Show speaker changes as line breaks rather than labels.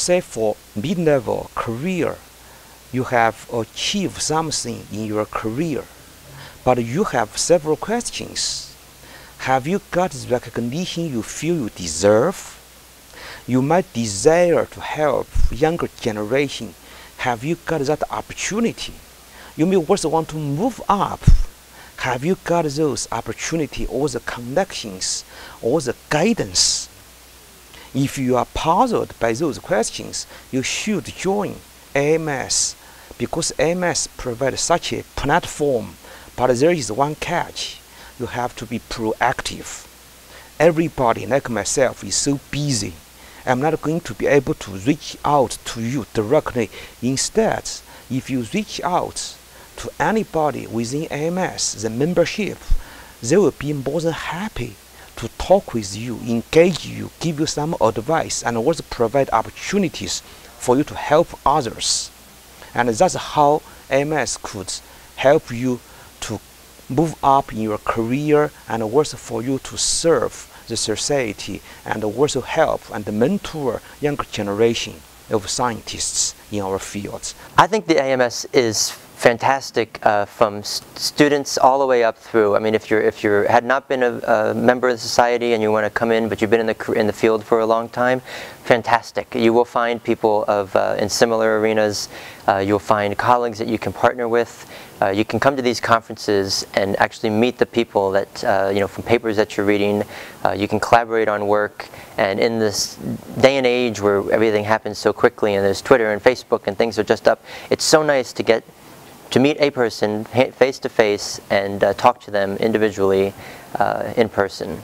say for mid-level career, you have achieved something in your career, but you have several questions. Have you got the recognition you feel you deserve? You might desire to help younger generation. Have you got that opportunity? You may also want to move up. Have you got those opportunity or the connections or the guidance? If you are puzzled by those questions, you should join AMS because AMS provides such a platform. But there is one catch you have to be proactive. Everybody, like myself, is so busy. I'm not going to be able to reach out to you directly. Instead, if you reach out to anybody within AMS, the membership, they will be more than happy to talk with you, engage you, give you some advice, and also provide opportunities for you to help others. And that's how AMS could help you to move up in your career and also for you to serve the society and also help and mentor younger generation of scientists in our fields.
I think the AMS is fantastic uh, from students all the way up through. I mean, if you're if you had not been a, a, member of the society and you want to come in, but you've been in the in the field for a long time, fantastic. You will find people of uh, in similar arenas. Uh, you'll find colleagues that you can partner with. Uh, you can come to these conferences and actually meet the people that uh, you know from papers that you're reading. Uh, you can collaborate on work. And in this day and age where everything happens so quickly, and there's Twitter and Facebook and things are just up, it's so nice to get to meet a person face to face and uh, talk to them individually uh, in person.